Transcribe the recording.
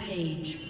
Rampage.